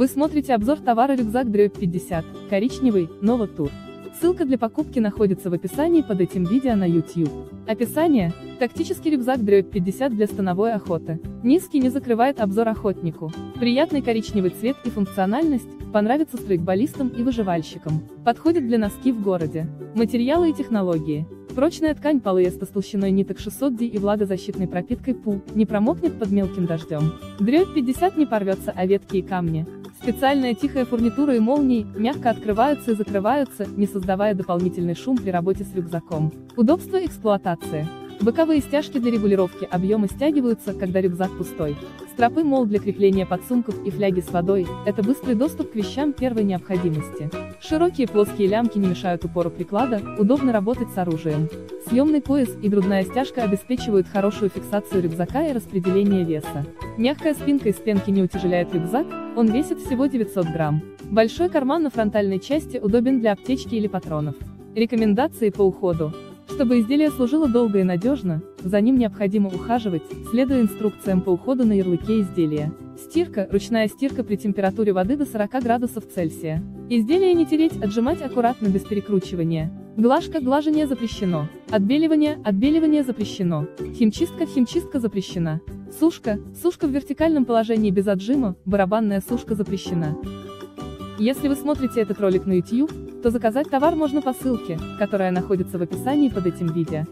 Вы смотрите обзор товара рюкзак Дрёб 50, коричневый, Nova Tour. Ссылка для покупки находится в описании под этим видео на YouTube. Описание. Тактический рюкзак Дрёб 50 для становой охоты. Низкий не закрывает обзор охотнику. Приятный коричневый цвет и функциональность, понравится стрейкболистам и выживальщикам. Подходит для носки в городе. Материалы и технологии. Прочная ткань полиэста с толщиной ниток 600 D и влагозащитной пропиткой ПУ, не промокнет под мелким дождем. Дрёб 50 не порвется о ветки и камни. Специальная тихая фурнитура и молнии, мягко открываются и закрываются, не создавая дополнительный шум при работе с рюкзаком. Удобство эксплуатации. Боковые стяжки для регулировки объема стягиваются, когда рюкзак пустой. Стропы мол для крепления подсумков и фляги с водой – это быстрый доступ к вещам первой необходимости. Широкие плоские лямки не мешают упору приклада, удобно работать с оружием. Съемный пояс и грудная стяжка обеспечивают хорошую фиксацию рюкзака и распределение веса. Мягкая спинка из пенки не утяжеляет рюкзак, он весит всего 900 грамм. Большой карман на фронтальной части удобен для аптечки или патронов. Рекомендации по уходу. Чтобы изделие служило долго и надежно, за ним необходимо ухаживать, следуя инструкциям по уходу на ярлыке изделия. Стирка, ручная стирка при температуре воды до 40 градусов Цельсия. Изделие не тереть, отжимать аккуратно без перекручивания. Глажка, глажение запрещено. Отбеливание, отбеливание запрещено. Химчистка, химчистка запрещена. Сушка, сушка в вертикальном положении без отжима, барабанная сушка запрещена. Если вы смотрите этот ролик на YouTube, то заказать товар можно по ссылке, которая находится в описании под этим видео.